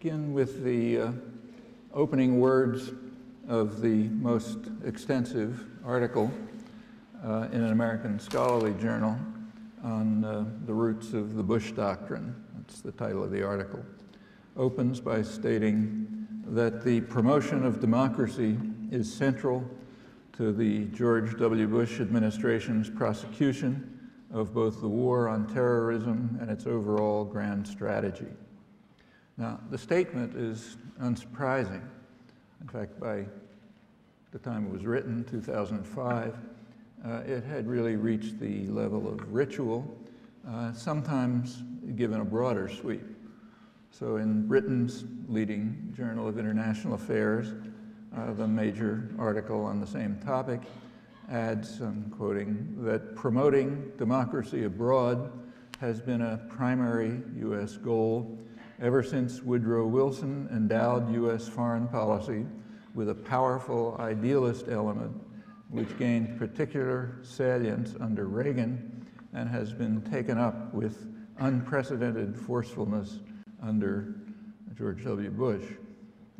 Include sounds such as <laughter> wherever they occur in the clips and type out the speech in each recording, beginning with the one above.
begin with the uh, opening words of the most extensive article uh, in an American scholarly journal on uh, the roots of the Bush Doctrine. That's the title of the article. Opens by stating that the promotion of democracy is central to the George W. Bush administration's prosecution of both the war on terrorism and its overall grand strategy. Now, the statement is unsurprising. In fact, by the time it was written, 2005, uh, it had really reached the level of ritual, uh, sometimes given a broader sweep. So in Britain's leading journal of international affairs, uh, the major article on the same topic adds, I'm quoting, that promoting democracy abroad has been a primary U.S. goal ever since Woodrow Wilson endowed U.S. foreign policy with a powerful idealist element which gained particular salience under Reagan and has been taken up with unprecedented forcefulness under George W. Bush.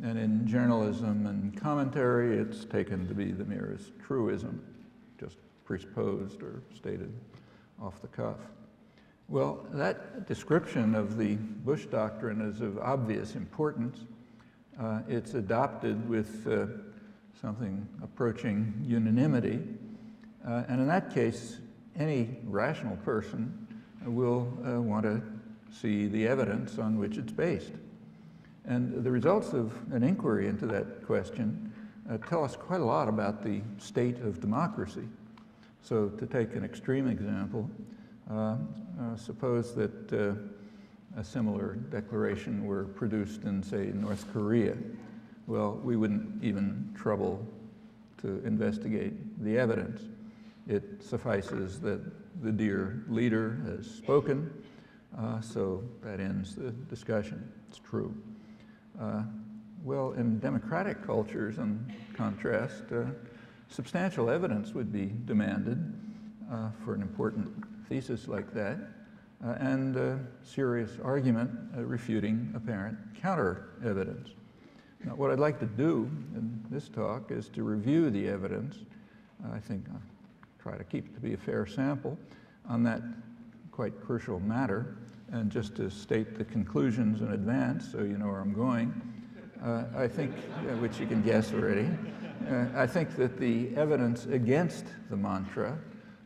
And in journalism and commentary, it's taken to be the merest truism just presupposed or stated off the cuff. Well, that description of the Bush doctrine is of obvious importance. Uh, it's adopted with uh, something approaching unanimity. Uh, and in that case, any rational person will uh, want to see the evidence on which it's based. And the results of an inquiry into that question uh, tell us quite a lot about the state of democracy. So to take an extreme example, suppose that uh, a similar declaration were produced in, say, North Korea. Well, we wouldn't even trouble to investigate the evidence. It suffices that the dear leader has spoken, uh, so that ends the discussion. It's true. Uh, well, in democratic cultures, in contrast, uh, substantial evidence would be demanded uh, for an important thesis like that, uh, and serious argument uh, refuting apparent counter evidence. Now, what I'd like to do in this talk is to review the evidence. I think I'll try to keep it to be a fair sample on that quite crucial matter. And just to state the conclusions in advance so you know where I'm going, uh, I think, uh, which you can guess already, uh, I think that the evidence against the mantra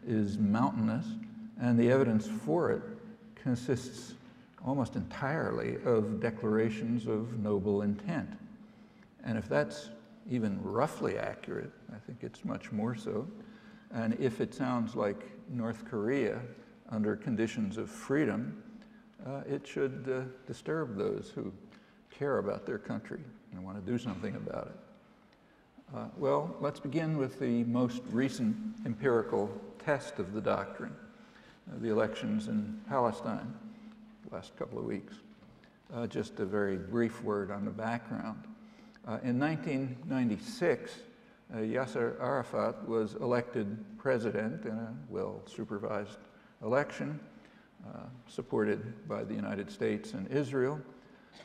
is mountainous, and the evidence for it consists almost entirely of declarations of noble intent. And if that's even roughly accurate, I think it's much more so. And if it sounds like North Korea under conditions of freedom, uh, it should uh, disturb those who care about their country and want to do something about it. Uh, well, let's begin with the most recent empirical test of the doctrine, the elections in Palestine, last couple of weeks. Uh, just a very brief word on the background. Uh, in 1996, uh, Yasser Arafat was elected president in a well-supervised election, uh, supported by the United States and Israel.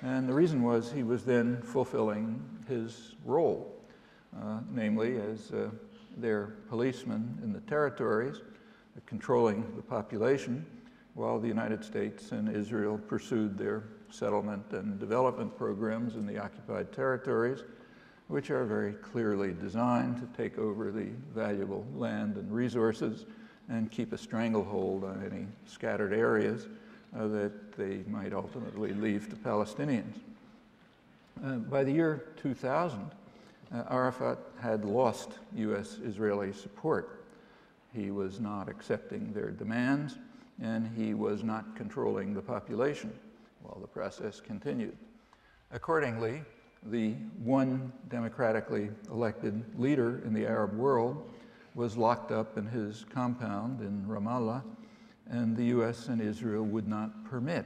And the reason was he was then fulfilling his role uh, namely as uh, their policeman in the territories, controlling the population, while the United States and Israel pursued their settlement and development programs in the occupied territories, which are very clearly designed to take over the valuable land and resources and keep a stranglehold on any scattered areas uh, that they might ultimately leave to Palestinians. Uh, by the year 2000, uh, Arafat had lost U.S. Israeli support. He was not accepting their demands, and he was not controlling the population while the process continued. Accordingly, the one democratically elected leader in the Arab world was locked up in his compound in Ramallah, and the US and Israel would not permit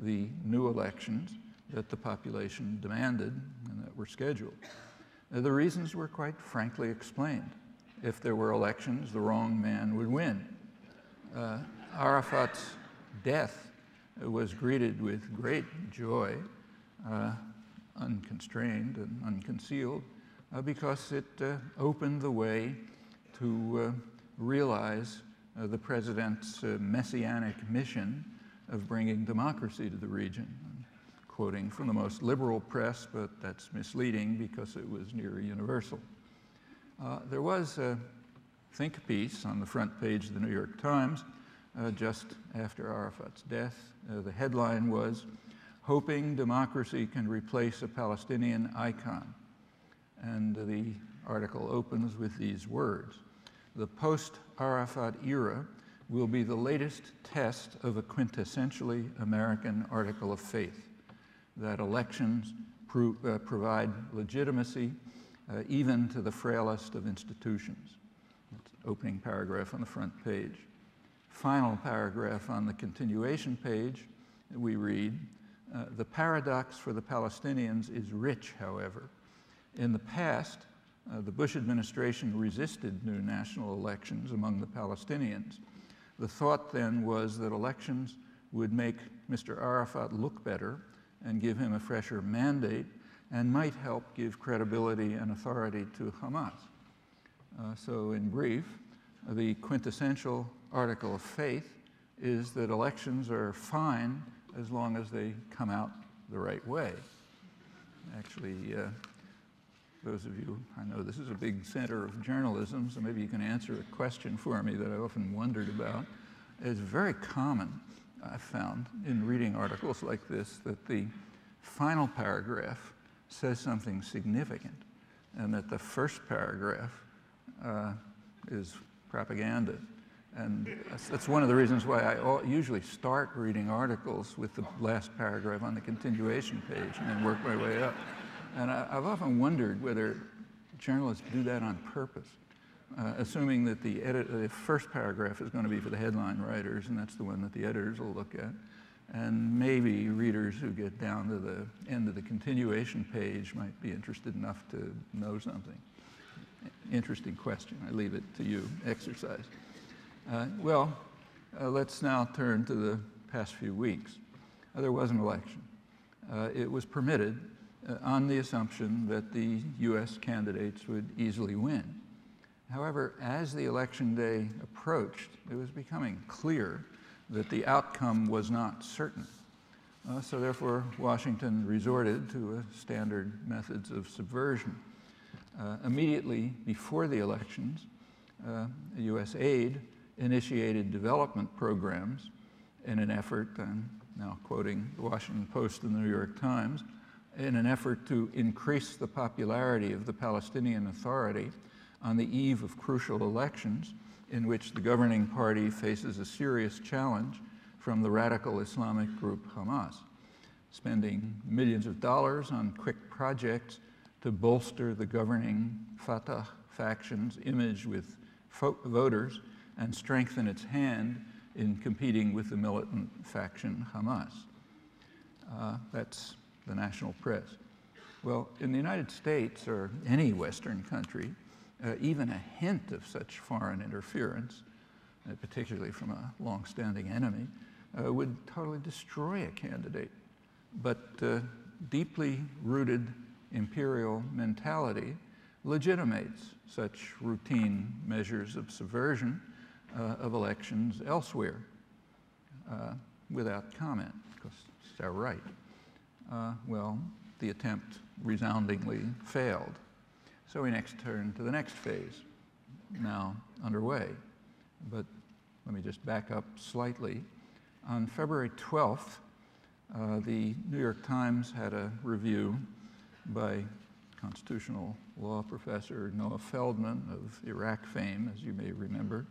the new elections that the population demanded and that were scheduled. The reasons were quite frankly explained. If there were elections, the wrong man would win. Uh, Arafat's death was greeted with great joy. Uh, unconstrained and unconcealed uh, because it uh, opened the way to uh, realize uh, the president's messianic mission of bringing democracy to the region. Quoting from the most liberal press, but that's misleading because it was near universal. Uh, there was a think piece on the front page of the New York Times just after Arafat's death. the headline was, Hoping Democracy Can Replace a Palestinian Icon. And the article opens with these words The post Arafat era will be the latest test of a quintessentially American article of faith that elections pro uh, provide legitimacy uh, even to the frailest of institutions. That's opening paragraph on the front page. Final paragraph on the continuation page, we read uh, The paradox for the Palestinians is rich, however. In the past, uh, the Bush administration resisted new national elections among the Palestinians. The thought then was that elections would make Mr. Arafat look better and give him a fresher mandate and might help give credibility and authority to Hamas. Uh, so, in brief, the quintessential article of faith is that elections are fine as long as they come out the right way. Actually, uh, those of you, I know this is a big center of journalism, so maybe you can answer a question for me that I often wondered about. It's very common, I've found, in reading articles like this, that the final paragraph says something significant, and that the first paragraph uh, is propaganda. And that's, one of the reasons why I usually start reading articles with the last paragraph on the continuation page and then work my way up. And I, have often wondered whether journalists do that on purpose, uh, assuming that the, edit, the first paragraph is going to be for the headline writers, and that's the one that the editors will look at. And maybe readers who get down to the end of the continuation page might be interested enough to know something. Interesting question. I leave it to you. Exercise. Uh, well, uh, let's now turn to the past few weeks. Uh, there was an election. Uh, it was permitted uh, on the assumption that the U.S. candidates would easily win. However, as the election day approached, it was becoming clear that the outcome was not certain. Uh, so therefore, Washington resorted to standard methods of subversion. Uh, immediately before the elections, uh, USAID initiated development programs in an effort, I'm now quoting the Washington Post and the New York Times, in an effort to increase the popularity of the Palestinian Authority on the eve of crucial elections in which the governing party faces a serious challenge from the radical Islamic group Hamas, spending millions of dollars on quick projects to bolster the governing Fatah faction's image with voters and strengthen its hand in competing with the militant faction Hamas. Uh, that's the national press. Well, in the United States or any Western country, uh, even a hint of such foreign interference, uh, particularly from a long-standing enemy, uh, would totally destroy a candidate. But uh, deeply rooted imperial mentality legitimates such routine measures of subversion uh, of elections elsewhere uh, without comment, because it's our right well, the attempt resoundingly failed. So we next turn to the next phase, now underway. But let me just back up slightly. On February 12th, uh, the New York Times had a review by constitutional law professor Noah Feldman of Iraq fame, as you may remember.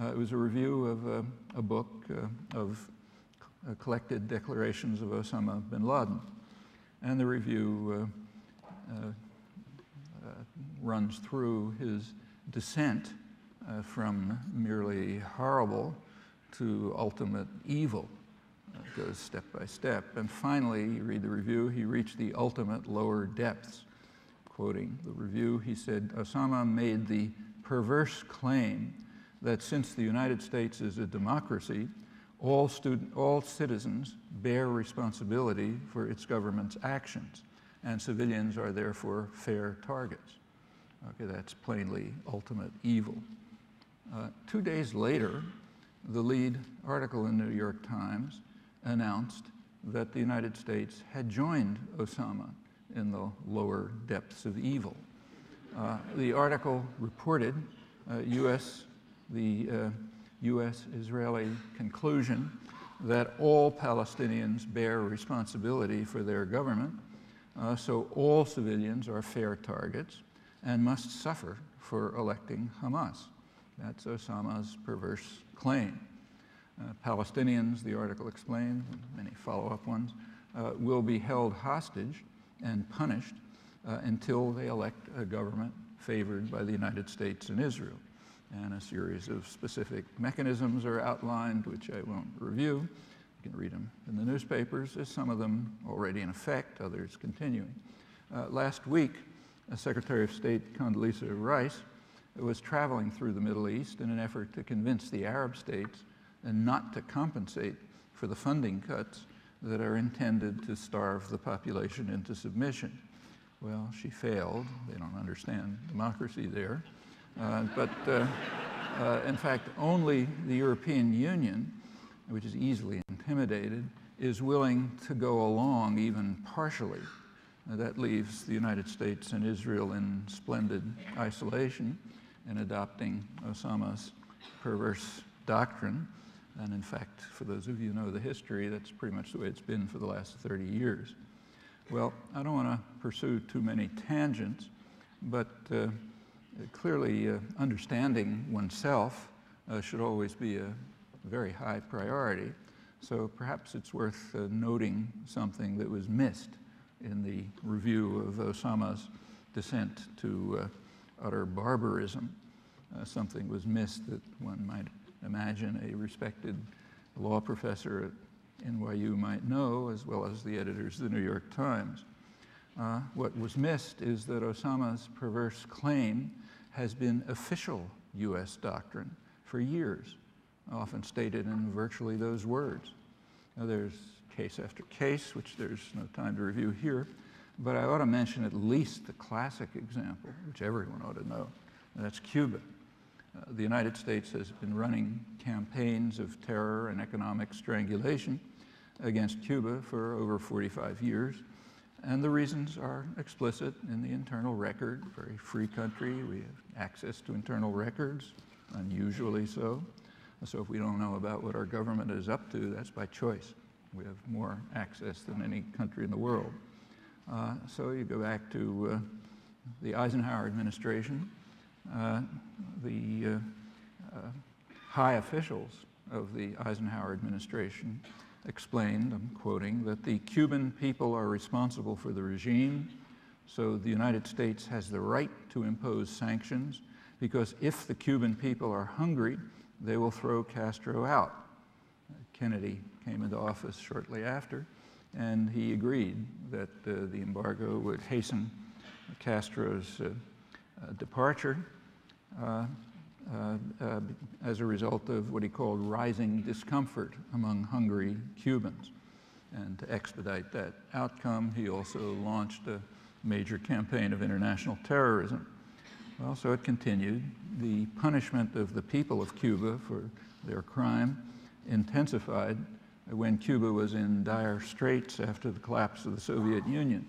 Uh, it was a review of a, a book uh, of uh, collected declarations of Osama bin Laden. And the review uh, uh, uh, runs through his descent uh, from merely horrible to ultimate evil. Uh, it goes step by step. And finally, you read the review, he reached the ultimate lower depths. Quoting the review, he said, Osama made the perverse claim that since the United States is a democracy, all, student, all citizens bear responsibility for its government's actions. and civilians are therefore fair targets. Okay, that's plainly ultimate evil. Uh, two days later, the lead article in the New York Times announced that the United States had joined Osama in the lower depths of evil. Uh, the article reported uh, US, the uh, US-Israeli conclusion that all Palestinians bear responsibility for their government, uh, so all civilians are fair targets and must suffer for electing Hamas. That's Osama's perverse claim. Uh, Palestinians, the article explained, many follow-up ones, uh, will be held hostage and punished uh, until they elect a government favored by the United States and Israel. And a series of specific mechanisms are outlined, which I won't review. You can read them in the newspapers. Some of them already in effect, others continuing. Uh, last week, Secretary of State Condoleezza Rice was traveling through the Middle East in an effort to convince the Arab states not to compensate for the funding cuts that are intended to starve the population into submission. Well, she failed. They don't understand democracy there. Uh, but uh, uh, in fact, only the European Union, which is easily intimidated, is willing to go along even partially. That leaves the United States and Israel in splendid isolation in adopting Osama's perverse doctrine. And in fact, for those of you who know the history, that's pretty much the way it's been for the last 30 years. Well, I don't want to pursue too many tangents, but uh, clearly uh, understanding oneself uh, should always be a very high priority. So perhaps it's worth uh, noting something that was missed in the review of Osama's descent to uh, utter barbarism. Uh, something was missed that one might imagine a respected law professor at NYU might know, as well as the editors of the New York Times. Uh, what was missed is that Osama's perverse claim has been official U.S. doctrine for years, often stated in virtually those words. Now, there's case after case, which there's no time to review here, but I ought to mention at least the classic example, which everyone ought to know, and that's Cuba. Uh, the United States has been running campaigns of terror and economic strangulation against Cuba for over 45 years. And the reasons are explicit in the internal record. Very free country. We have access to internal records, unusually so. So if we don't know about what our government is up to, that's by choice. We have more access than any country in the world. Uh, so you go back to uh, the Eisenhower administration. Uh, the uh, uh, high officials of the Eisenhower administration explained, I'm quoting, that the Cuban people are responsible for the regime, so the United States has the right to impose sanctions because if the Cuban people are hungry, they will throw Castro out. Kennedy came into office shortly after, and he agreed that uh, the embargo would hasten Castro's uh, uh, departure. Uh, as a result of what he called rising discomfort among hungry Cubans. And to expedite that outcome, he also launched a major campaign of international terrorism. Well, so it continued. The punishment of the people of Cuba for their crime intensified when Cuba was in dire straits after the collapse of the Soviet Union.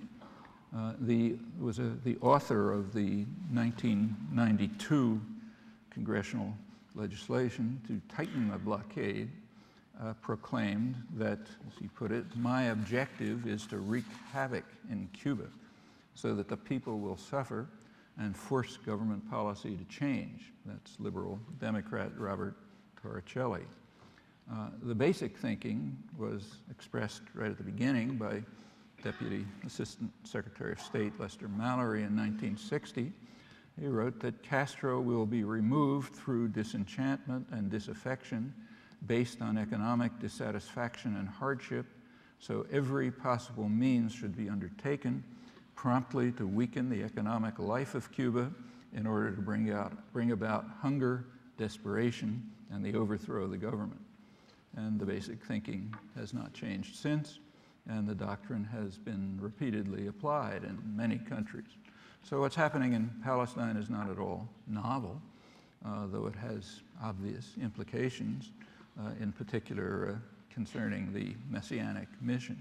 Uh, the, was a, the author of the 1992 congressional legislation to tighten the blockade uh, proclaimed that, as he put it, my objective is to wreak havoc in Cuba so that the people will suffer and force government policy to change. That's liberal Democrat Robert Torricelli. Uh, the basic thinking was expressed right at the beginning by Deputy Assistant Secretary of State Lester Mallory in 1960 he wrote that Castro will be removed through disenchantment and disaffection based on economic dissatisfaction and hardship, so every possible means should be undertaken promptly to weaken the economic life of Cuba in order to bring, out, bring about hunger, desperation, and the overthrow of the government. And the basic thinking has not changed since. and the doctrine has been repeatedly applied in many countries. So what's happening in Palestine is not at all novel, uh, though it has obvious implications, uh, in particular uh, concerning the messianic mission.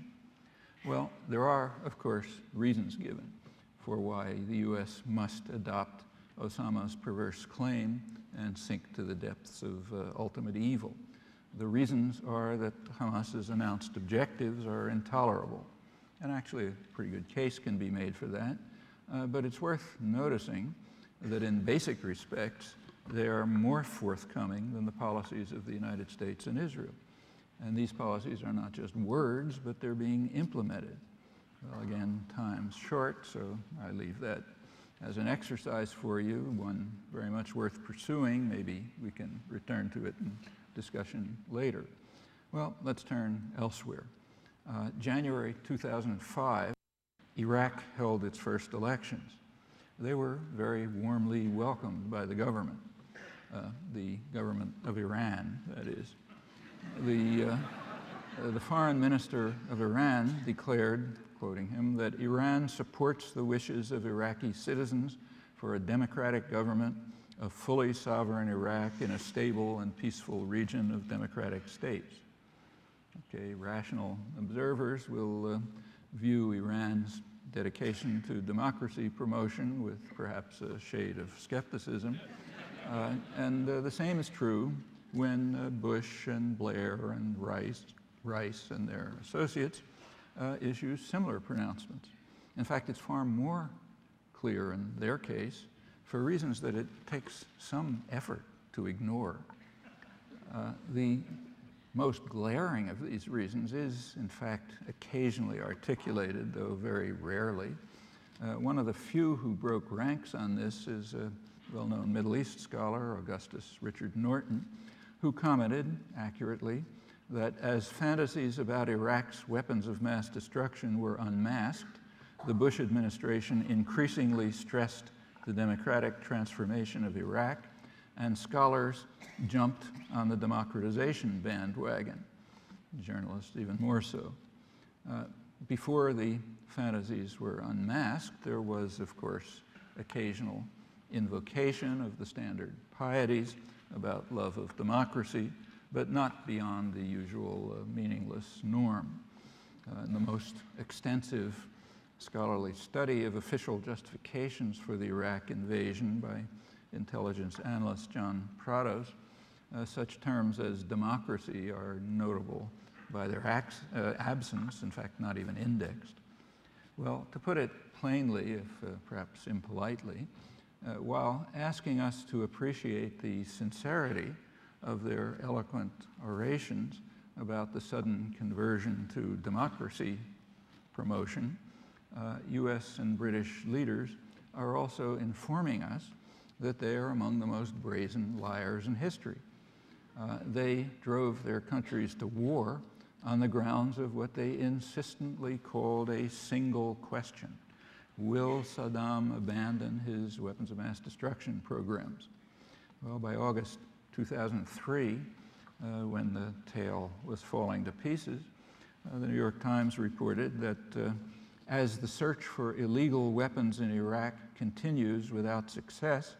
Well, there are, of course, reasons given for why the U.S. must adopt Osama's perverse claim and sink to the depths of uh, ultimate evil. The reasons are that Hamas's announced objectives are intolerable. And actually, a pretty good case can be made for that. Uh, but it's worth noticing that in basic respects, they are more forthcoming than the policies of the United States and Israel. And these policies are not just words, but they're being implemented. Well, again, time's short, so I leave that as an exercise for you, one very much worth pursuing. Maybe we can return to it discussion later. Well, let's turn elsewhere. Uh, January 2005, Iraq held its first elections. They were very warmly welcomed by the government, uh, the government of Iran, that is. The, uh, uh, the foreign minister of Iran declared, quoting him, that Iran supports the wishes of Iraqi citizens for a democratic government, a fully sovereign Iraq in a stable and peaceful region of democratic states. Okay, rational observers will uh, view Iran's dedication to democracy promotion with perhaps a shade of skepticism. Uh, and uh, the same is true when uh, Bush and Blair and Rice, Rice and their associates uh, issue similar pronouncements. In fact, it's far more clear in their case for reasons that it takes some effort to ignore. Uh, the most glaring of these reasons is, in fact, occasionally articulated, though very rarely. Uh, one of the few who broke ranks on this is a well known Middle East scholar, Augustus Richard Norton, who commented accurately that as fantasies about Iraq's weapons of mass destruction were unmasked, the Bush administration increasingly stressed the democratic transformation of Iraq, and scholars jumped on the democratization bandwagon, journalists even more so. Uh, before the fantasies were unmasked, there was, of course, occasional invocation of the standard pieties about love of democracy, but not beyond the usual uh, meaningless norm. Uh, the most extensive scholarly study of official justifications for the Iraq invasion by intelligence analyst John Prados, uh, such terms as democracy are notable by their uh, absence, in fact, not even indexed. Well, to put it plainly, if uh, perhaps impolitely, uh, while asking us to appreciate the sincerity of their eloquent orations about the sudden conversion to democracy promotion, uh, US and British leaders are also informing us that they are among the most brazen liars in history. Uh, they drove their countries to war on the grounds of what they insistently called a single question Will Saddam abandon his weapons of mass destruction programs? Well, by August 2003, uh, when the tale was falling to pieces, uh, the New York Times reported that uh, as the search for illegal weapons in Iraq continues without success,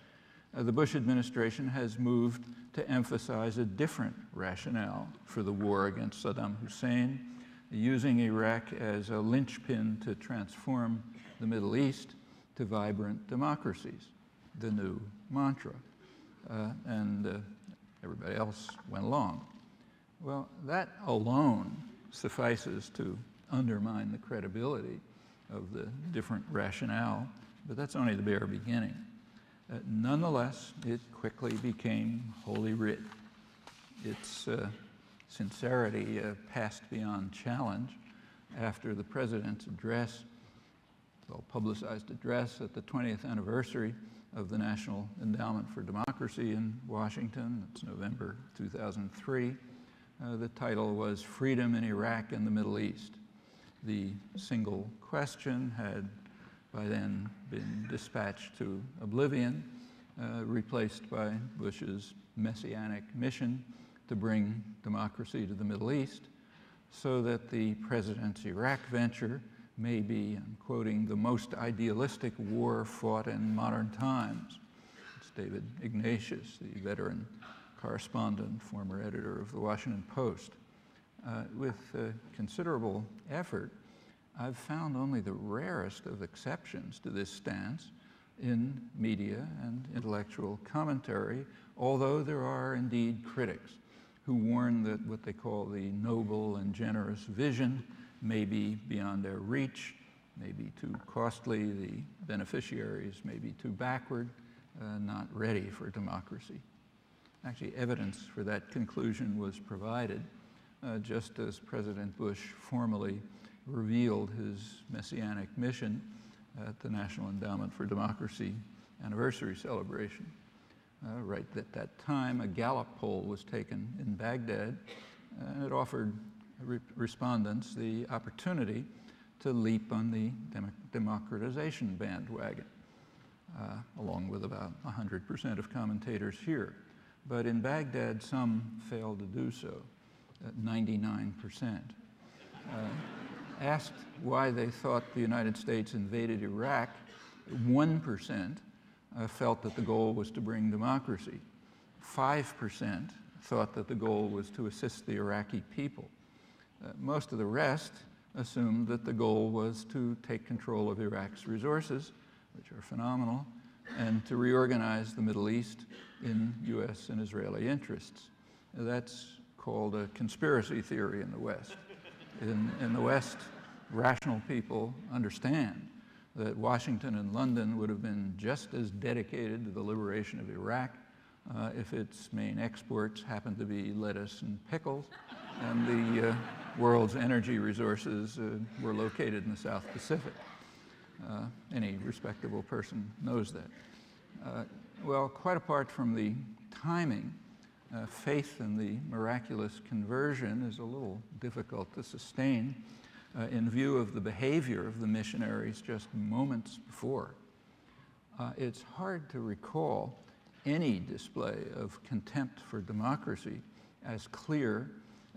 uh, the Bush administration has moved to emphasize a different rationale for the war against Saddam Hussein, using Iraq as a linchpin to transform the Middle East to vibrant democracies, the new mantra. Uh, and uh, everybody else went along. Well, that alone suffices to undermine the credibility of the different rationale, but that's only the bare beginning. Uh, nonetheless, it quickly became Holy Writ. Its uh, sincerity uh, passed beyond challenge after the president's address, well publicized address at the 20th anniversary of the National Endowment for Democracy in Washington. It's November 2003. Uh, the title was Freedom in Iraq and the Middle East. The single question had by then been dispatched to oblivion, uh, replaced by Bush's messianic mission to bring democracy to the Middle East. so that the president's Iraq venture may be, I'm quoting, the most idealistic war fought in modern times. It's David Ignatius, the veteran correspondent, former editor of the Washington Post. Uh, with uh, considerable effort, I've found only the rarest of exceptions to this stance in media and intellectual commentary, although there are indeed critics who warn that what they call the noble and generous vision may be beyond their reach, may be too costly, the beneficiaries may be too backward, uh, not ready for democracy. Actually, evidence for that conclusion was provided uh, just as President Bush formally revealed his messianic mission at the National Endowment for Democracy anniversary celebration. Uh, right at that time, a Gallup poll was taken in Baghdad, and it offered re respondents the opportunity to leap on the dem democratization bandwagon, uh, along with about 100% of commentators here. But in Baghdad, some failed to do so, 99%. Uh, asked why they thought the United States invaded Iraq, 1% uh, felt that the goal was to bring democracy. 5% thought that the goal was to assist the Iraqi people. Uh, most of the rest assumed that the goal was to take control of Iraq's resources, which are phenomenal, and to reorganize the Middle East in US and Israeli interests. That's called a conspiracy theory in the West. In, in the West, rational people understand that Washington and London would have been just as dedicated to the liberation of Iraq uh, if its main exports happened to be lettuce and pickles, and the uh, world's energy resources uh, were located in the South Pacific. Uh, any respectable person knows that. Uh, well, quite apart from the timing, uh, faith in the miraculous conversion is a little difficult to sustain uh, in view of the behavior of the missionaries just moments before. Uh, it's hard to recall any display of contempt for democracy as clear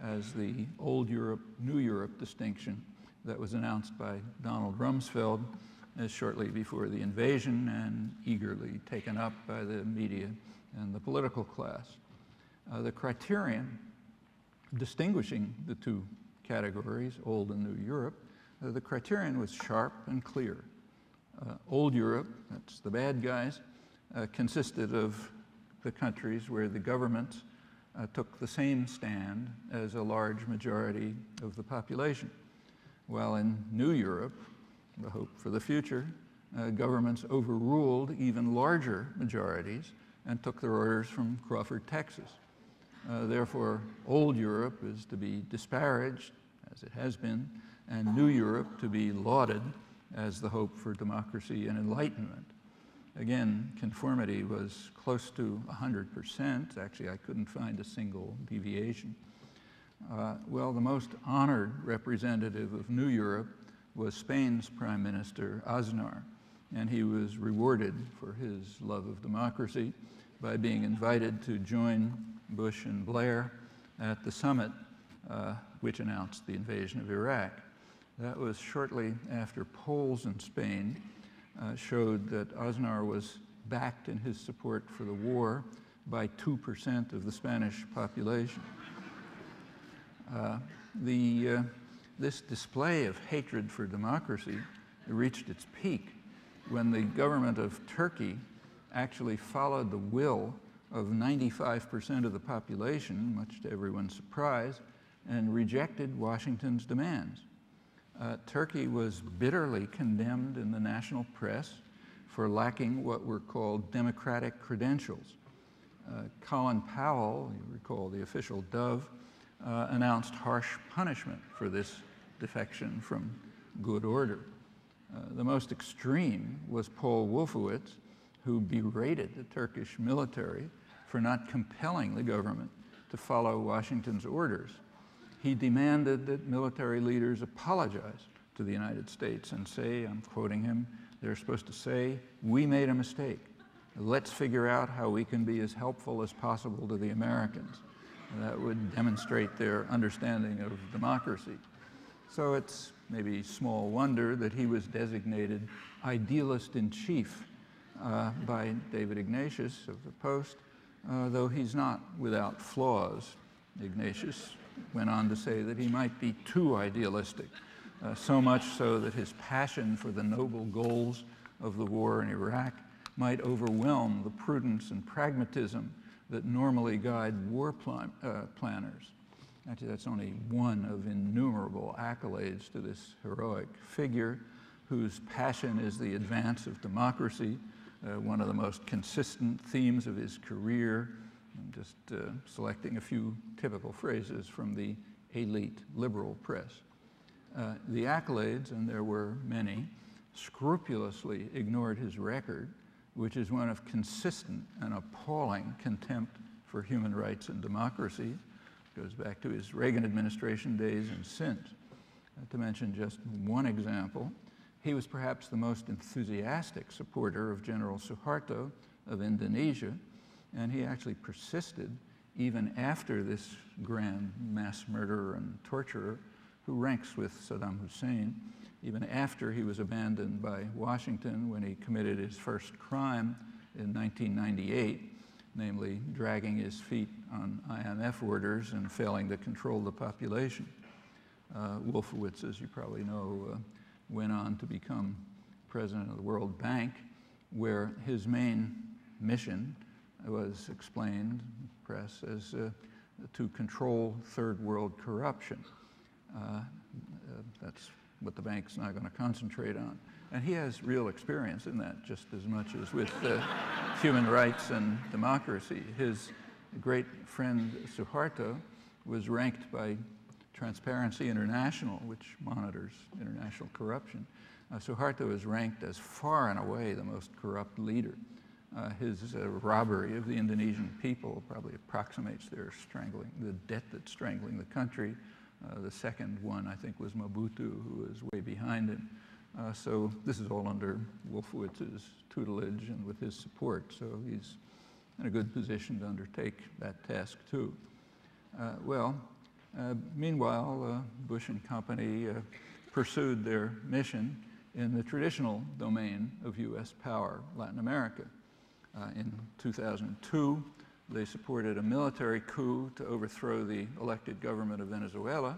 as the old Europe, new Europe distinction that was announced by Donald Rumsfeld uh, shortly before the invasion and eagerly taken up by the media and the political class. Uh, the criterion distinguishing the two categories, Old and New Europe, uh, the criterion was sharp and clear. Uh, old Europe, that's the bad guys, uh, consisted of the countries where the governments uh, took the same stand as a large majority of the population. While in New Europe, the hope for the future, uh, governments overruled even larger majorities and took their orders from Crawford, Texas. Uh, therefore, old Europe is to be disparaged as it has been, and New Europe to be lauded as the hope for democracy and enlightenment. Again, conformity was close to 100%. Actually, I couldn't find a single deviation. Uh, well, the most honored representative of New Europe was Spain's Prime Minister Aznar, and he was rewarded for his love of democracy by being invited to join Bush and Blair at the summit uh, which announced the invasion of Iraq. That was shortly after polls in Spain uh, showed that Aznar was backed in his support for the war by 2% of the Spanish population. Uh, the, uh, this display of hatred for democracy reached its peak when the government of Turkey actually followed the will of 95% of the population, much to everyone's surprise, and rejected Washington's demands. Uh, Turkey was bitterly condemned in the national press for lacking what were called democratic credentials. Uh, Colin Powell, you recall the official dove, uh, announced harsh punishment for this defection from good order. Uh, the most extreme was Paul Wolfowitz, who berated the Turkish military for not compelling the government to follow Washington's orders he demanded that military leaders apologize to the United States and say, I'm quoting him, they're supposed to say, we made a mistake. Let's figure out how we can be as helpful as possible to the Americans. that would demonstrate their understanding of democracy. So it's maybe small wonder that he was designated idealist in chief uh, by David Ignatius of the Post, uh, though he's not without flaws. Ignatius went on to say that he might be too idealistic, uh, so much so that his passion for the noble goals of the war in Iraq might overwhelm the prudence and pragmatism that normally guide war uh, planners. Actually, that's only one of innumerable accolades to this heroic figure whose passion is the advance of democracy, uh, one of the most consistent themes of his career. I'm just uh, selecting a few typical phrases from the elite liberal press. Uh, the accolades, and there were many, scrupulously ignored his record, which is one of consistent and appalling contempt for human rights and democracy. It goes back to his Reagan administration days and since. To mention just one example, he was perhaps the most enthusiastic supporter of General Suharto of Indonesia, and he actually persisted even after this grand mass murderer and torturer who ranks with Saddam Hussein, even after he was abandoned by Washington when he committed his first crime in 1998, namely dragging his feet on IMF orders and failing to control the population. Uh, Wolfowitz, as you probably know, uh, went on to become president of the World Bank, where his main mission was explained, press, as uh, to control third world corruption. Uh, uh, that's what the bank's not going to concentrate on. And he has real experience in that just as much as with uh, <laughs> human rights and democracy. His great friend Suharto was ranked by Transparency International, which monitors international corruption. Uh, Suharto is ranked as far and away the most corrupt leader. Uh, his uh, robbery of the Indonesian people probably approximates their strangling, the debt that's strangling the country. Uh, the second one, I think, was Mobutu, who was way behind him. Uh, so this is all under Wolfowitz's tutelage and with his support. So he's in a good position to undertake that task too. Uh, well, meanwhile, uh, Bush and company uh, pursued their mission in the traditional domain of U.S. power, Latin America. in 2002, they supported a military coup to overthrow the elected government of Venezuela,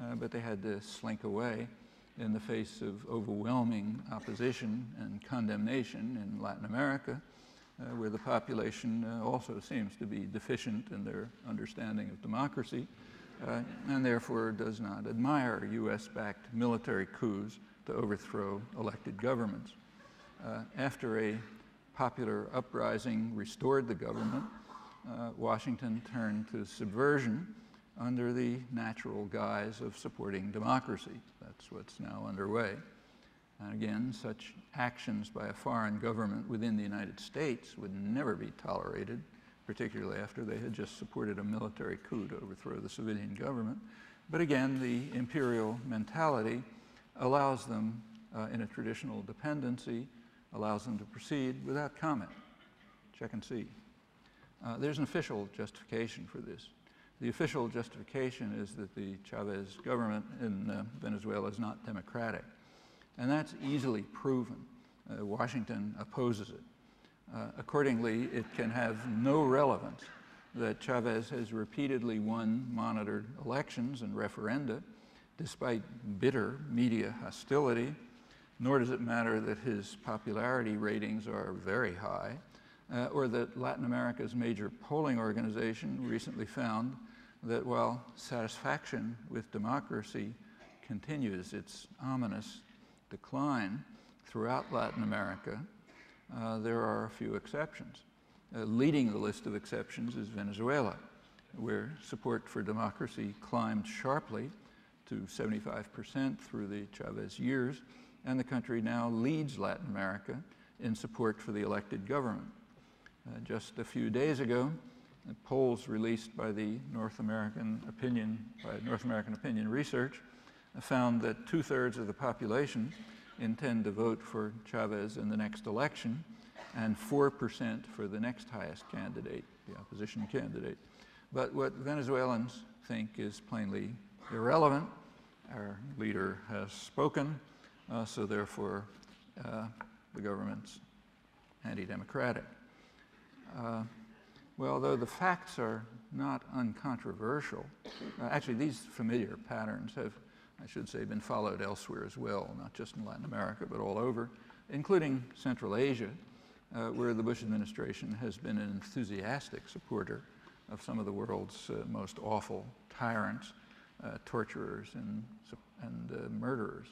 uh, but they had to slink away in the face of overwhelming opposition and condemnation in Latin America, uh, where the population uh, also seems to be deficient in their understanding of democracy uh, and therefore does not admire US-backed military coups to overthrow elected governments. Uh, after a popular uprising restored the government, uh, Washington turned to subversion under the natural guise of supporting democracy. That's what's now underway. And again, such actions by a foreign government within the United States would never be tolerated particularly after they had just supported a military coup to overthrow the civilian government. But again, the imperial mentality allows them, uh, in a traditional dependency, allows them to proceed without comment. Check and see. Uh, there's an official justification for this. The official justification is that the Chavez government in uh, Venezuela is not democratic. And that's easily proven. Uh, Washington opposes it. Uh, accordingly, it can have no relevance that Chavez has repeatedly won monitored elections and referenda despite bitter media hostility, nor does it matter that his popularity ratings are very high, uh, or that Latin America's major polling organization recently found that while satisfaction with democracy continues its ominous decline throughout Latin America, uh, there are a few exceptions. Uh, leading the list of exceptions is Venezuela, where support for democracy climbed sharply to 75% through the Chavez years, and the country now leads Latin America in support for the elected government. Uh, just a few days ago, polls released by the North American Opinion, by North American Opinion Research found that two-thirds of the population intend to vote for Chavez in the next election, and 4% for the next highest candidate, the opposition candidate. But what Venezuelans think is plainly irrelevant. Our leader has spoken, uh, so therefore uh, the government's anti-democratic. Uh, well, though the facts are not uncontroversial, uh, actually these familiar patterns have, I should say, been followed elsewhere as well, not just in Latin America, but all over, including Central Asia, uh, where the Bush administration has been an enthusiastic supporter of some of the world's uh, most awful tyrants, uh, torturers, and, and uh, murderers.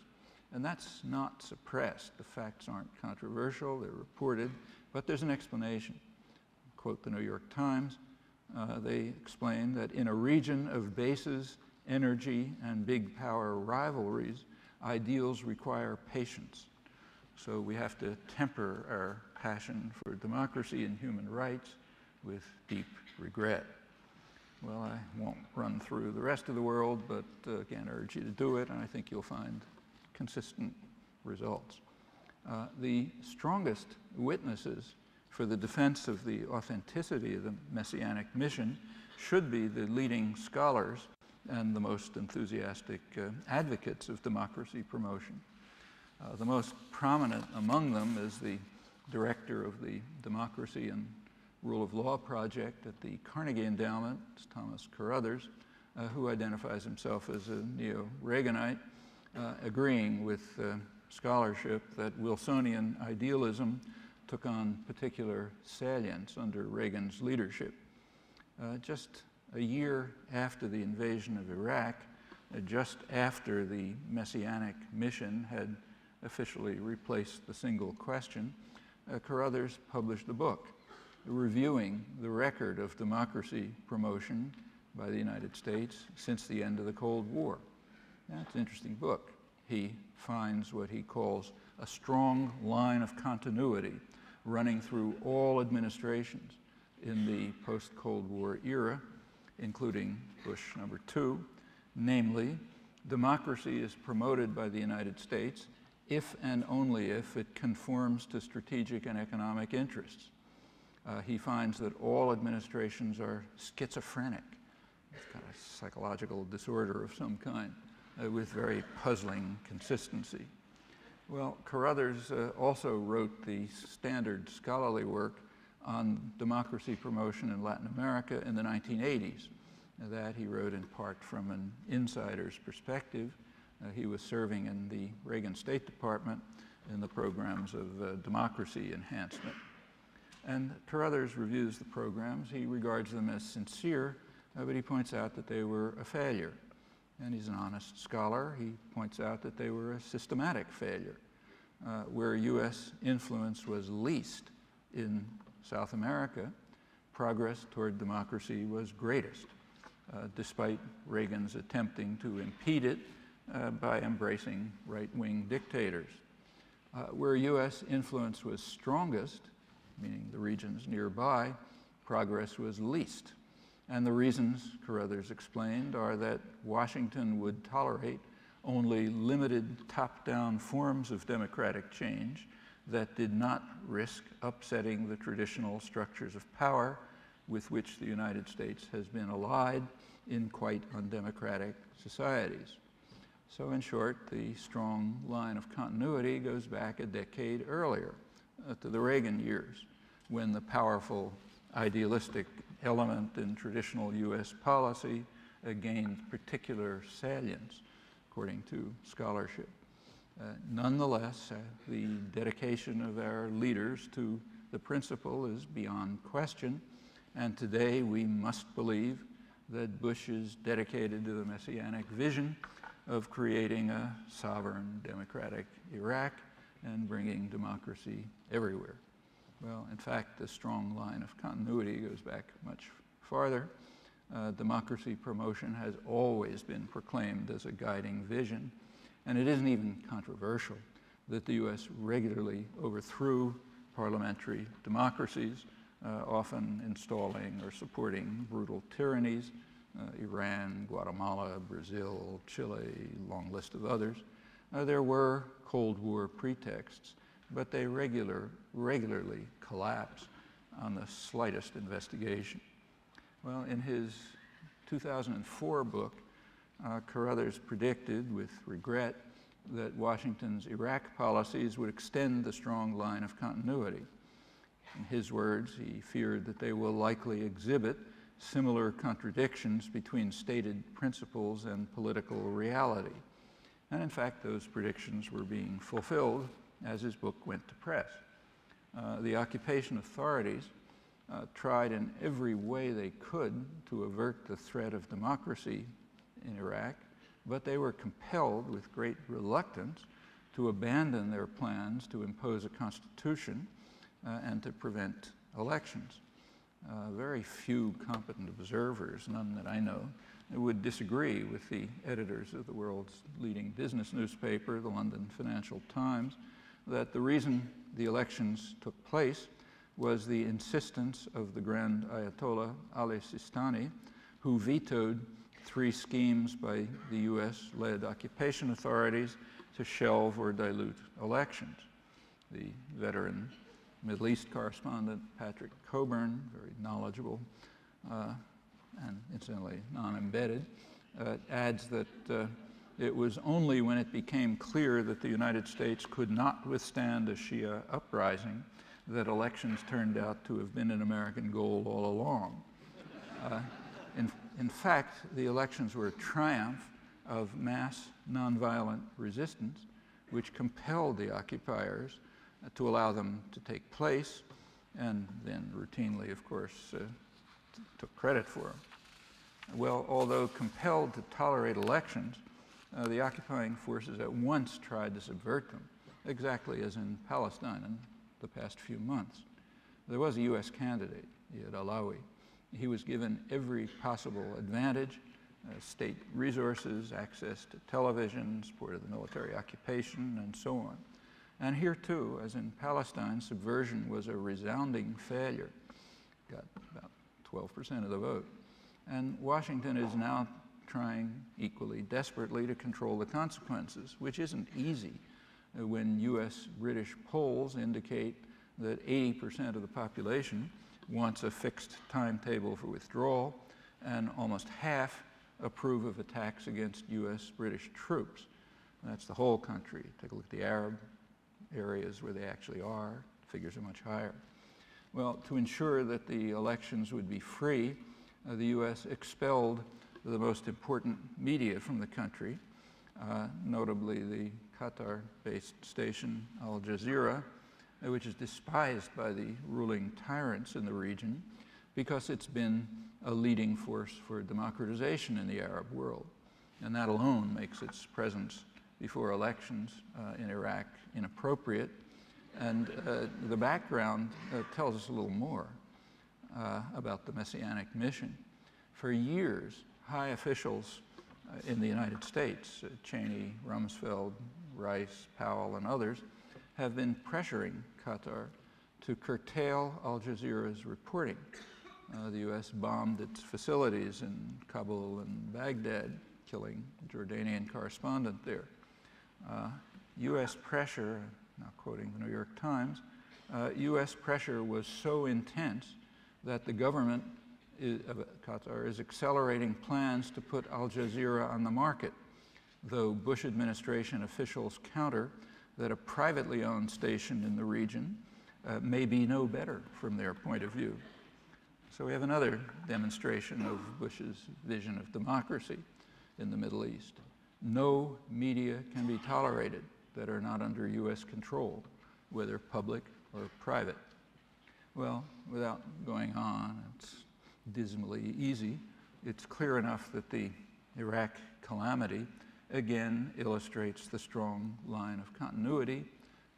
And that's not suppressed. The facts aren't controversial, they're reported, but there's an explanation. Quote the New York Times. Uh, they explain that in a region of bases, energy, and big power rivalries, ideals require patience. So we have to temper our passion for democracy and human rights with deep regret. Well, I won't run through the rest of the world, but uh, again, urge you to do it, and I think you'll find consistent results. Uh, the strongest witnesses for the defense of the authenticity of the Messianic mission should be the leading scholars and the most enthusiastic uh, advocates of democracy promotion. Uh, the most prominent among them is the director of the Democracy and Rule of Law Project at the Carnegie Endowment, Thomas Carothers, uh, who identifies himself as a neo-Reaganite, uh, agreeing with uh, scholarship that Wilsonian idealism took on particular salience under Reagan's leadership. Uh, just a year after the invasion of Iraq, uh, just after the Messianic mission had officially replaced the single question, uh, Carothers published a book reviewing the record of democracy promotion by the United States since the end of the Cold War. That's an interesting book. He finds what he calls a strong line of continuity running through all administrations in the post-Cold War era, including Bush number two, namely, democracy is promoted by the United States if and only if it conforms to strategic and economic interests. Uh, he finds that all administrations are schizophrenic. It's got a psychological disorder of some kind uh, with very puzzling consistency. Well, Carothers uh, also wrote the standard scholarly work on democracy promotion in Latin America in the 1980s. That he wrote in part from an insider's perspective. Uh, he was serving in the Reagan State Department in the programs of uh, democracy enhancement. And Carothers reviews the programs. He regards them as sincere, uh, but he points out that they were a failure and he's an honest scholar. He points out that they were a systematic failure, uh, where U.S. influence was least in South America, progress toward democracy was greatest, uh, despite Reagan's attempting to impede it uh, by embracing right-wing dictators. Uh, where U.S. influence was strongest, meaning the regions nearby, progress was least. And the reasons, Carothers explained, are that Washington would tolerate only limited top-down forms of democratic change that did not risk upsetting the traditional structures of power with which the United States has been allied in quite undemocratic societies. So in short, the strong line of continuity goes back a decade earlier uh, to the Reagan years when the powerful idealistic element in traditional U.S. policy uh, gained particular salience, according to scholarship. Uh, nonetheless, uh, the dedication of our leaders to the principle is beyond question, and today we must believe that Bush is dedicated to the messianic vision of creating a sovereign democratic Iraq and bringing democracy everywhere. Well, in fact, the strong line of continuity goes back much farther. Uh, democracy promotion has always been proclaimed as a guiding vision, and it isn't even controversial that the U.S. regularly overthrew parliamentary democracies, uh, often installing or supporting brutal tyrannies, uh, Iran, Guatemala, Brazil, Chile, long list of others. Uh, there were Cold War pretexts, but they regular, regularly collapse on the slightest investigation. Well, in his 2004 book, uh, Carothers predicted with regret that Washington's Iraq policies would extend the strong line of continuity. In his words, he feared that they will likely exhibit similar contradictions between stated principles and political reality. And in fact, those predictions were being fulfilled as his book went to press. Uh, the occupation authorities uh, tried in every way they could to avert the threat of democracy in Iraq, but they were compelled with great reluctance to abandon their plans to impose a constitution uh, and to prevent elections. Uh, very few competent observers, none that I know, would disagree with the editors of the world's leading business newspaper, the London Financial Times, that the reason the elections took place was the insistence of the Grand Ayatollah Ali Sistani, who vetoed three schemes by the US led occupation authorities to shelve or dilute elections. The veteran Middle East correspondent Patrick Cockburn, very knowledgeable uh, and incidentally non embedded, uh, adds that uh, it was only when it became clear that the United States could not withstand a Shia uprising that elections turned out to have been an American goal all along. Uh, in, in fact, the elections were a triumph of mass nonviolent resistance, which compelled the occupiers to allow them to take place, and then routinely, of course, uh, took credit for them. Well, although compelled to tolerate elections, uh, the occupying forces at once tried to subvert them, exactly as in Palestine in the past few months. There was a U.S. candidate, Iyad Allawi. He was given every possible advantage uh, state resources, access to television, support of the military occupation, and so on. And here too, as in Palestine, subversion was a resounding failure. Got about 12% of the vote. And Washington is now trying equally desperately to control the consequences, which isn't easy uh, when US British polls indicate that 80% of the population wants a fixed timetable for withdrawal, and almost half approve of attacks against US British troops. That's the whole country. Take a look at the Arab areas where they actually are, figures are much higher. Well, to ensure that the elections would be free, uh, the US expelled the most important media from the country, uh, notably the Qatar-based station Al Jazeera, which is despised by the ruling tyrants in the region because it's been a leading force for democratization in the Arab world. And that alone makes its presence before elections uh, in Iraq inappropriate. And uh, the background uh, tells us a little more uh, about the Messianic mission. For years, high officials uh, in the United States, uh, Cheney, Rumsfeld, Rice, Powell, and others, have been pressuring Qatar to curtail Al Jazeera's reporting. the U.S. bombed its facilities in Kabul and Baghdad, killing a Jordanian correspondent there. Uh, U.S. pressure, now quoting the New York Times, uh, U.S. pressure was so intense that the government of Qatar is accelerating plans to put Al Jazeera on the market, though Bush administration officials counter that a privately owned station in the region uh, may be no better from their point of view. So we have another demonstration of Bush's vision of democracy in the Middle East no media can be tolerated that are not under US control, whether public or private. Well, without going on, it's dismally easy. It's clear enough that the Iraq calamity again illustrates the strong line of continuity,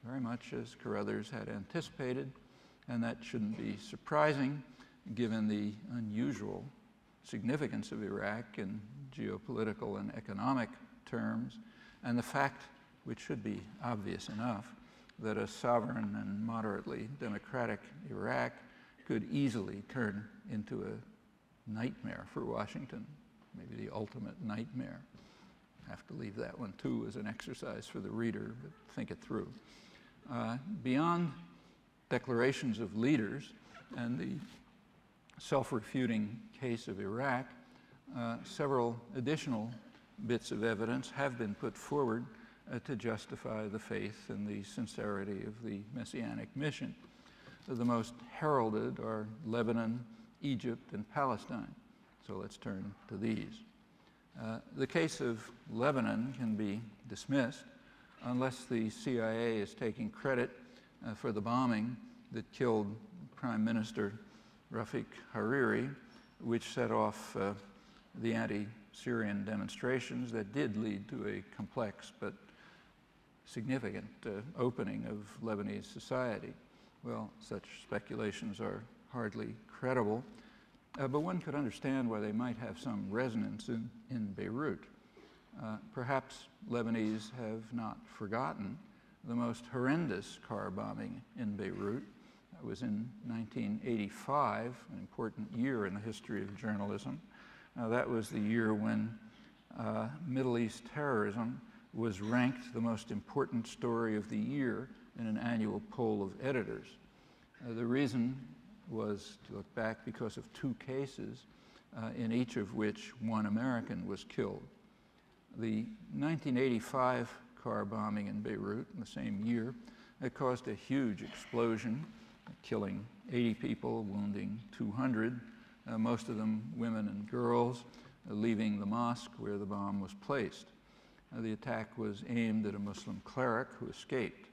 very much as Carothers had anticipated, and that shouldn't be surprising given the unusual significance of Iraq in geopolitical and economic terms, and the fact, which should be obvious enough, that a sovereign and moderately democratic Iraq could easily turn into a nightmare for Washington, maybe the ultimate nightmare. Have to leave that one too as an exercise for the reader, but think it through. Uh, beyond declarations of leaders and the self-refuting case of Iraq, uh, several additional bits of evidence have been put forward uh, to justify the faith and the sincerity of the messianic mission. The most heralded are Lebanon, Egypt, and Palestine. So let's turn to these. Uh, the case of Lebanon can be dismissed unless the CIA is taking credit uh, for the bombing that killed Prime Minister Rafik Hariri, which set off uh, the anti-Syrian demonstrations that did lead to a complex but significant uh, opening of Lebanese society. Well, such speculations are hardly credible, uh, but one could understand why they might have some resonance in, in Beirut. Uh, perhaps Lebanese have not forgotten the most horrendous car bombing in Beirut. It was in 1985, an important year in the history of journalism. Uh, that was the year when uh, Middle East terrorism was ranked the most important story of the year in an annual poll of editors. Uh, the reason was to look back because of two cases, uh, in each of which one American was killed. The 1985 car bombing in Beirut in the same year it caused a huge explosion, killing 80 people, wounding 200, uh, most of them women and girls, uh, leaving the mosque where the bomb was placed. Uh, the attack was aimed at a Muslim cleric who escaped.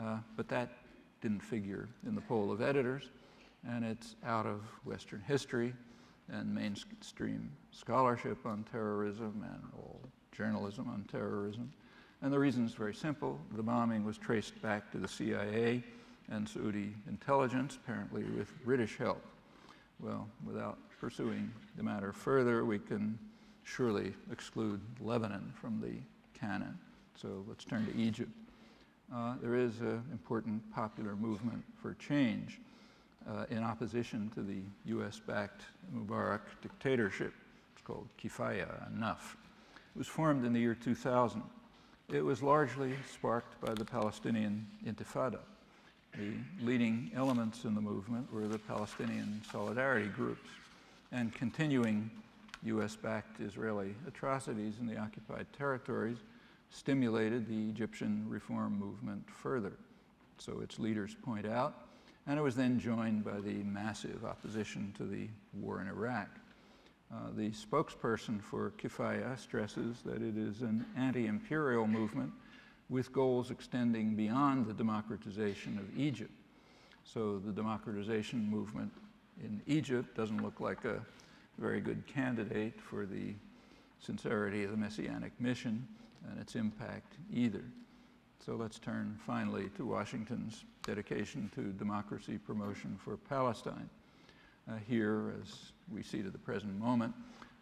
Uh, but that didn't figure in the poll of editors, and it's out of Western history and mainstream scholarship on terrorism and all journalism on terrorism. And the reason is very simple. The bombing was traced back to the CIA and Saudi intelligence, apparently with British help. Well, without pursuing the matter further, we can surely exclude Lebanon from the canon. So let's turn to Egypt. Uh, there is an important popular movement for change uh, in opposition to the US-backed Mubarak dictatorship. It's called Kifaya, enough. It was formed in the year 2000. It was largely sparked by the Palestinian Intifada. The leading elements in the movement were the Palestinian solidarity groups and continuing US-backed Israeli atrocities in the occupied territories stimulated the Egyptian reform movement further. So its leaders point out, and it was then joined by the massive opposition to the war in Iraq. Uh, the spokesperson for Kifaya stresses that it is an anti-imperial movement with goals extending beyond the democratization of Egypt. So the democratization movement in Egypt doesn't look like a very good candidate for the sincerity of the Messianic mission and its impact either. So let's turn finally to Washington's dedication to democracy promotion for Palestine. Uh, here, as we see to the present moment,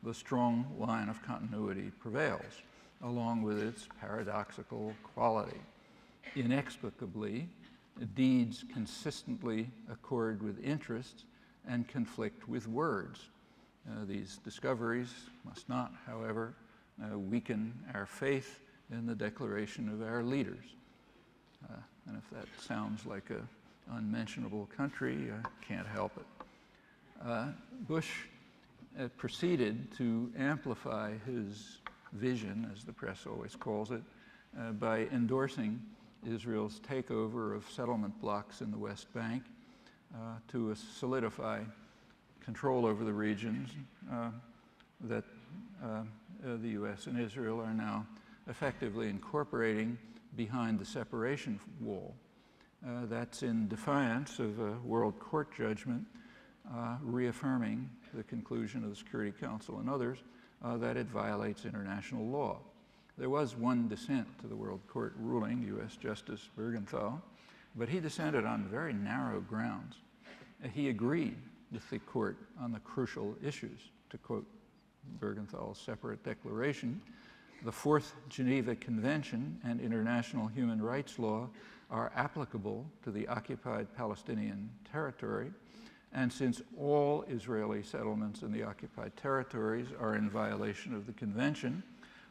the strong line of continuity prevails, along with its paradoxical quality. Inexplicably, deeds consistently accord with interests and conflict with words. Uh, these discoveries must not, however, uh, weaken our faith in the declaration of our leaders. Uh, and if that sounds like an unmentionable country, I can't help it. Uh, Bush uh, proceeded to amplify his vision, as the press always calls it, uh, by endorsing Israel's takeover of settlement blocks in the West Bank to solidify control over the regions uh, that uh, uh the U.S. and Israel are now effectively incorporating behind the separation wall. Uh, that's in defiance of a World Court judgment uh, reaffirming the conclusion of the Security Council and others that it violates international law. There was one dissent to the World Court ruling, U.S. Justice Buergenthal, but he dissented on very narrow grounds. He agreed with the court on the crucial issues. To quote Buergenthal's separate declaration, the Fourth Geneva Convention and international human rights law are applicable to the occupied Palestinian territory, and since all Israeli settlements in the occupied territories are in violation of the convention,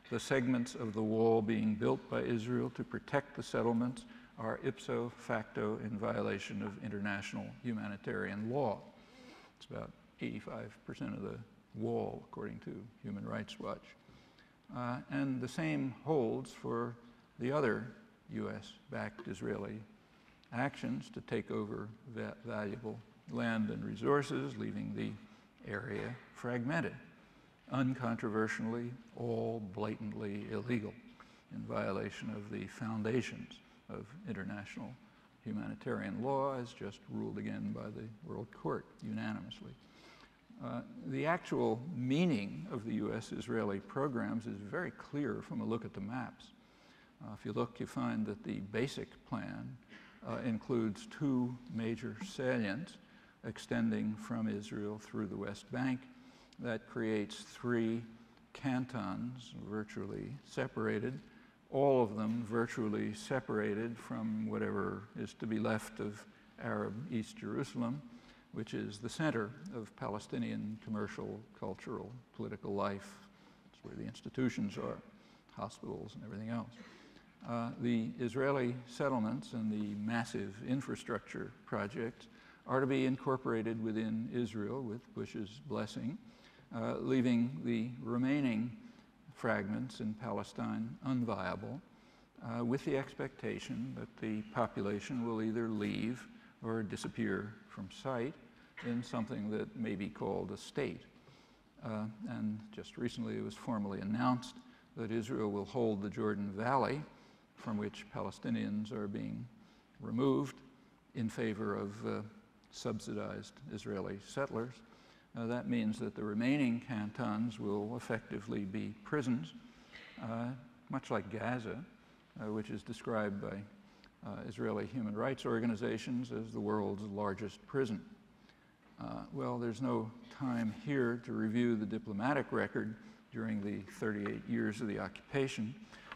the segments of the wall being built by Israel to protect the settlements are ipso facto in violation of international humanitarian law. It's about 85% of the wall, according to Human Rights Watch. Uh, and the same holds for the other US backed Israeli actions to take over va valuable land and resources, leaving the area fragmented, uncontroversially, all blatantly illegal in violation of the foundations of international humanitarian law, as just ruled again by the World Court unanimously. Uh, the actual meaning of the US Israeli programs is very clear from a look at the maps. Uh, if you look, you find that the basic plan uh, includes two major salients extending from Israel through the West Bank. That creates three cantons virtually separated all of them virtually separated from whatever is to be left of Arab East Jerusalem, which is the center of Palestinian commercial, cultural, political life. It's where the institutions are, hospitals and everything else. Uh, the Israeli settlements and the massive infrastructure projects are to be incorporated within Israel with Bush's blessing, uh, leaving the remaining fragments in Palestine unviable, uh, with the expectation that the population will either leave or disappear from sight in something that may be called a state. Uh, and just recently it was formally announced that Israel will hold the Jordan Valley, from which Palestinians are being removed in favor of uh, subsidized Israeli settlers. Uh, that means that the remaining cantons will effectively be prisons, uh, much like Gaza, uh, which is described by Israeli human rights organizations as the world's largest prison. Uh, well, there's no time here to review the diplomatic record during the 38 years of the occupation,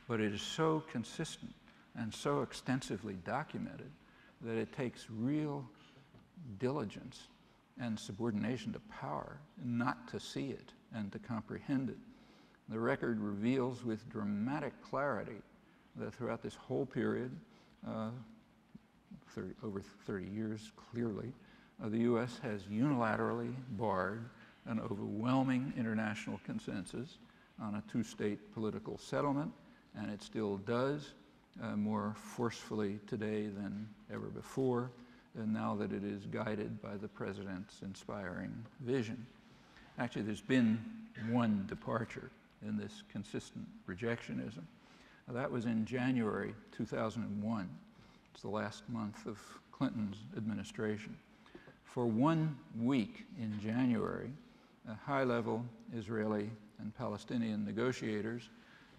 but it is so consistent and so extensively documented that it takes real diligence and subordination to power, not to see it and to comprehend it. The record reveals with dramatic clarity that throughout this whole period, uh, 30, over 30 years clearly, uh, the U.S. has unilaterally barred an overwhelming international consensus on a two-state political settlement, and it still does uh, more forcefully today than ever before and now that it is guided by the president's inspiring vision. Actually, there's been one departure in this consistent rejectionism. That was in January 2001. It's the last month of Clinton's administration. For one week in January, high-level Israeli and Palestinian negotiators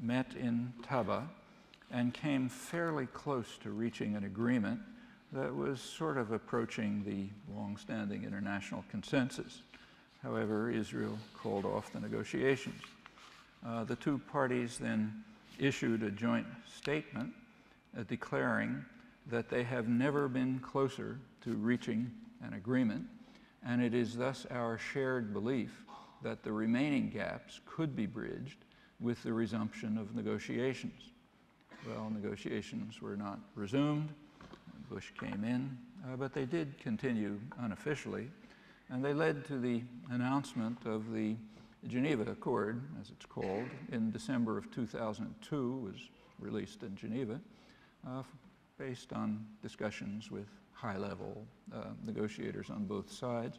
met in Taba and came fairly close to reaching an agreement that was sort of approaching the long-standing international consensus. However, Israel called off the negotiations. Uh, the two parties then issued a joint statement uh, declaring that they have never been closer to reaching an agreement, and it is thus our shared belief that the remaining gaps could be bridged with the resumption of negotiations. Well, negotiations were not resumed. Bush came in, uh, but they did continue unofficially, and they led to the announcement of the Geneva Accord, as it's called, in December of 2002, was released in Geneva, uh, based on discussions with high-level uh, negotiators on both sides.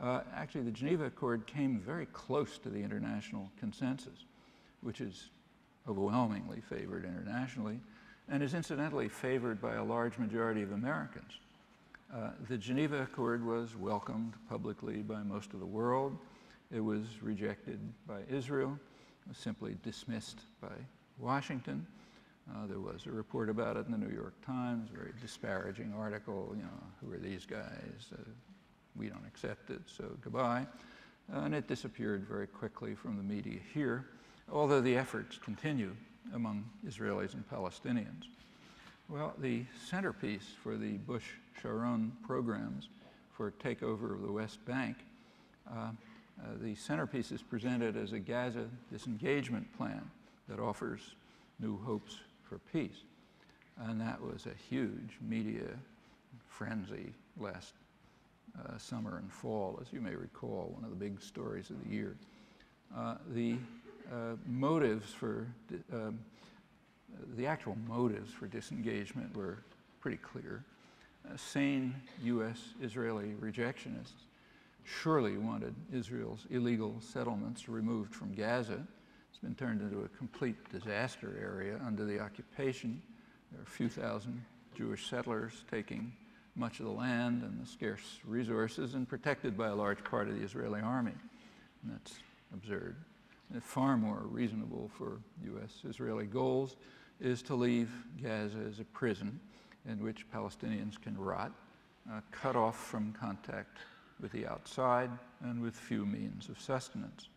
Uh, actually, the Geneva Accord came very close to the international consensus, which is overwhelmingly favored internationally, and is incidentally favored by a large majority of Americans. Uh, the Geneva Accord was welcomed publicly by most of the world. It was rejected by Israel, was simply dismissed by Washington. Uh, there was a report about it in the New York Times, very disparaging article, you know, who are these guys? Uh, we don't accept it, so goodbye. Uh, and it disappeared very quickly from the media here, although the efforts continue among Israelis and Palestinians? Well, the centerpiece for the Bush-Sharon programs for takeover of the West Bank, uh, the centerpiece is presented as a Gaza disengagement plan that offers new hopes for peace. And that was a huge media frenzy last uh, summer and fall, as you may recall, one of the big stories of the year. Uh, the uh, motives for, um, the actual motives for disengagement were pretty clear. Uh, sane U.S. Israeli rejectionists surely wanted Israel's illegal settlements removed from Gaza. It's been turned into a complete disaster area under the occupation. There are a few thousand Jewish settlers taking much of the land and the scarce resources and protected by a large part of the Israeli army. And that's absurd. And far more reasonable for U.S. Israeli goals is to leave Gaza as a prison in which Palestinians can rot, uh, cut off from contact with the outside and with few means of sustenance.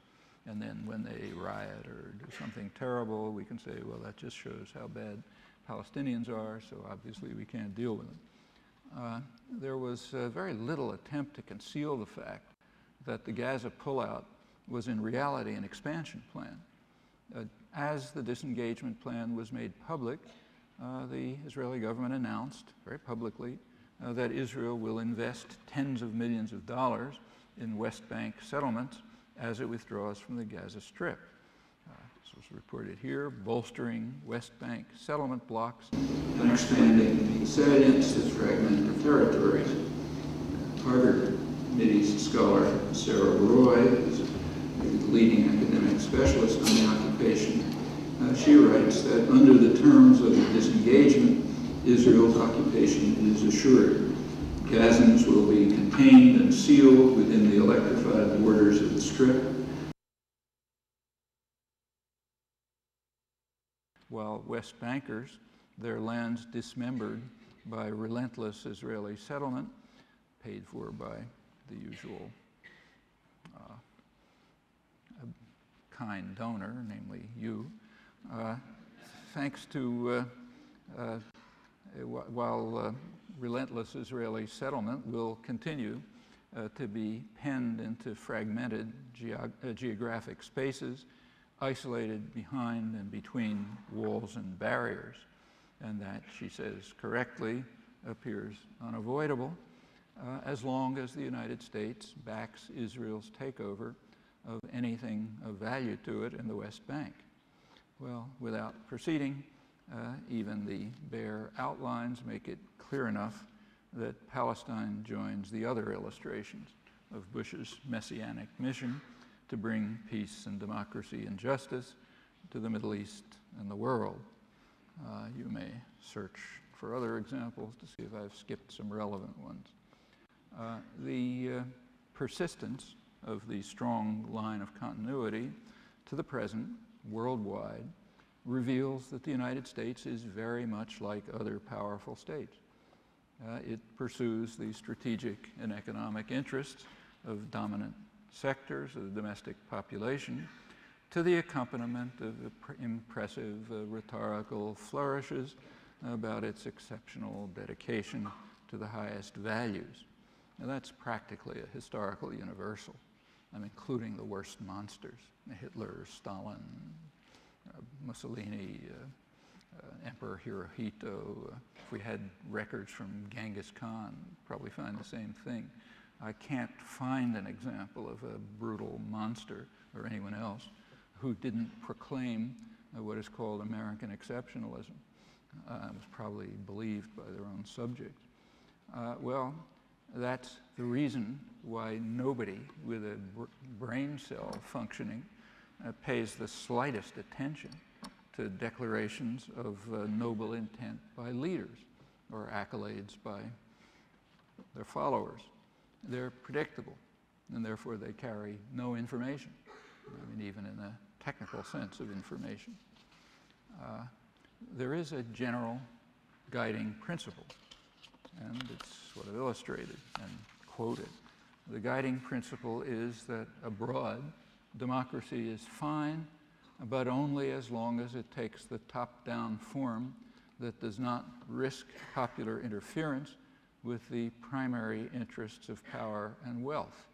And then when they riot or do something terrible, we can say, well, that just shows how bad Palestinians are, so obviously we can't deal with them. Uh, there was uh, very little attempt to conceal the fact that the Gaza pullout was in reality an expansion plan. Uh, as the disengagement plan was made public, uh, the Israeli government announced very publicly uh, that Israel will invest tens of millions of dollars in West Bank settlements as it withdraws from the Gaza Strip. Uh, this was reported here, bolstering West Bank settlement blocks and expanding the salience of fragmented territories. Harvard Mideast scholar Sarah Roy is a leading academic specialist on the occupation. Uh, she writes that under the terms of the disengagement, Israel's occupation is assured. Gazans will be contained and sealed within the electrified borders of the Strip. While West Bankers, their lands dismembered by relentless Israeli settlement, paid for by the usual uh, kind donor, namely you, uh, thanks to uh, uh while uh, relentless Israeli settlement will continue uh, to be penned into fragmented geog geographic spaces, isolated behind and between walls and barriers. And that, she says correctly, appears unavoidable uh, as long as the United States backs Israel's takeover of anything of value to it in the West Bank. Well, without proceeding, uh, even the bare outlines make it clear enough that Palestine joins the other illustrations of Bush's messianic mission to bring peace and democracy and justice to the Middle East and the world. Uh, you may search for other examples to see if I've skipped some relevant ones. Uh, the uh, persistence of the strong line of continuity to the present worldwide reveals that the United States is very much like other powerful states. Uh, it pursues the strategic and economic interests of dominant sectors of the domestic population to the accompaniment of impressive uh, rhetorical flourishes about its exceptional dedication to the highest values. Now that's practically a historical universal. I'm including the worst monsters, Hitler, Stalin, Mussolini, uh, uh, Emperor Hirohito. if we had records from Genghis Khan, probably find the same thing. I can't find an example of a brutal monster or anyone else who didn't proclaim uh, what is called American exceptionalism. Uh, it was probably believed by their own subjects. Uh, well, that's the reason why nobody with a br brain cell functioning uh, pays the slightest attention to declarations of uh, noble intent by leaders or accolades by their followers. They're predictable, and therefore they carry no information, I mean, even in the technical sense of information. Uh, there is a general guiding principle, and it's sort of illustrated and quoted. The guiding principle is that abroad, democracy is fine, but only as long as it takes the top-down form that does not risk popular interference with the primary interests of power and wealth.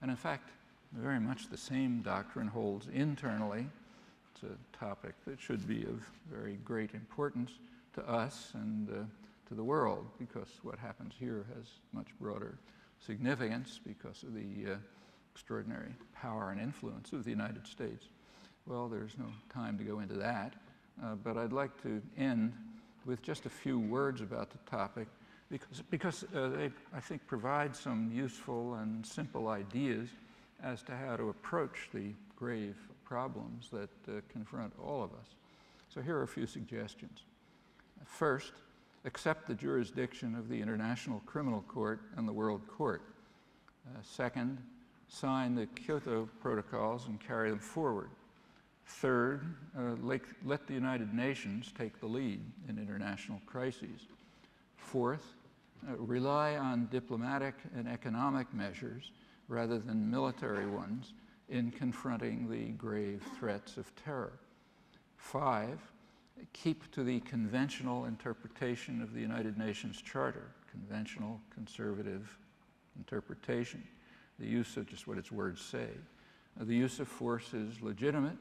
And in fact, very much the same doctrine holds internally. It's a topic that should be of very great importance to us and uh, to the world because what happens here has much broader significance because of the uh, extraordinary power and influence of the United States. Well, there's no time to go into that, uh, but I'd like to end with just a few words about the topic because, because uh, they, I think, provide some useful and simple ideas as to how to approach the grave problems that uh, confront all of us. So here are a few suggestions. First, accept the jurisdiction of the International Criminal Court and the World Court. Uh, second, sign the Kyoto Protocols and carry them forward. Third, uh, let, the United Nations take the lead in international crises. Fourth, uh, rely on diplomatic and economic measures rather than military ones in confronting the grave threats of terror. Five, keep to the conventional interpretation of the United Nations Charter, conventional conservative interpretation, the use of just what its words say. The use of force is legitimate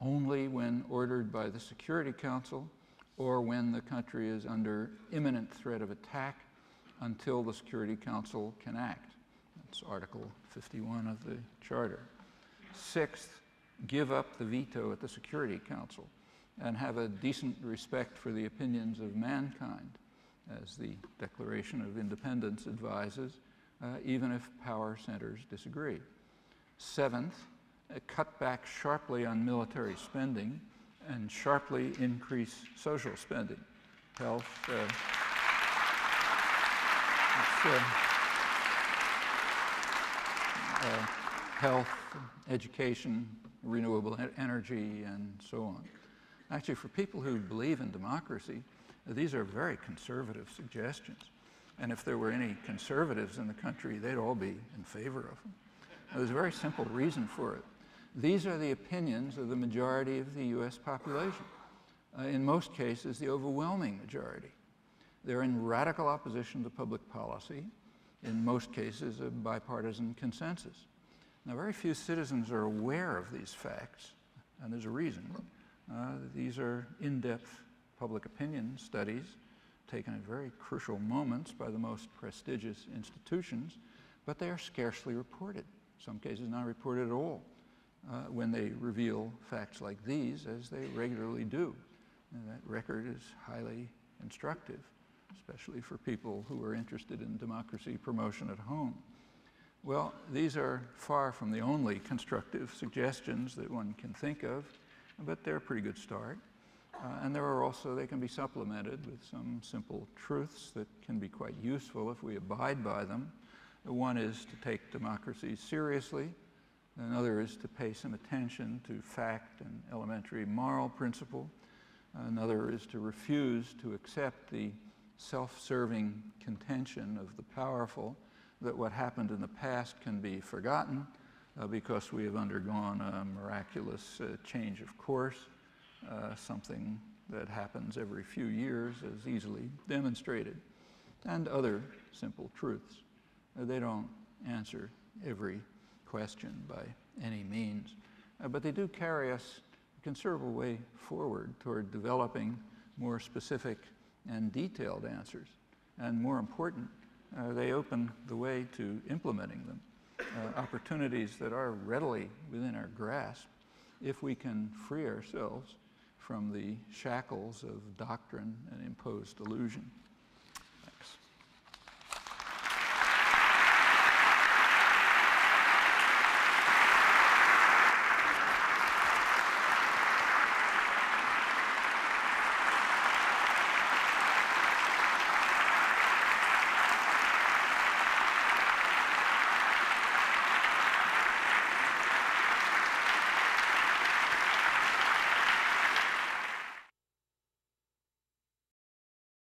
only when ordered by the Security Council or when the country is under imminent threat of attack until the Security Council can act. That's Article 51 of the Charter. Sixth, give up the veto at the Security Council and have a decent respect for the opinions of mankind, as the Declaration of Independence advises, uh, even if power centers disagree. Seventh, uh, cut back sharply on military spending and sharply increase social spending. Health, uh, uh, uh, health, education, renewable energy, and so on. Actually, for people who believe in democracy, these are very conservative suggestions. And if there were any conservatives in the country, they'd all be in favor of them. There's a very simple reason for it. These are the opinions of the majority of the US population. Uh, in most cases, the overwhelming majority. They're in radical opposition to public policy, in most cases, a bipartisan consensus. Now, very few citizens are aware of these facts, and there's a reason. Uh, these are in-depth public opinion studies taken at very crucial moments by the most prestigious institutions, but they are scarcely reported, some cases not reported at all, uh, when they reveal facts like these, as they regularly do. And that record is highly instructive, especially for people who are interested in democracy promotion at home. Well, these are far from the only constructive suggestions that one can think of but they're a pretty good start. Uh, and there are also, they can be supplemented with some simple truths that can be quite useful if we abide by them. One is to take democracy seriously. Another is to pay some attention to fact and elementary moral principle. Another is to refuse to accept the self-serving contention of the powerful that what happened in the past can be forgotten uh, because we have undergone a miraculous uh, change of course, uh, something that happens every few years is easily demonstrated, and other simple truths. Uh, they don't answer every question by any means, uh, but they do carry us a considerable way forward toward developing more specific and detailed answers. And more important, uh, they open the way to implementing them opportunities that are readily within our grasp if we can free ourselves from the shackles of doctrine and imposed illusion.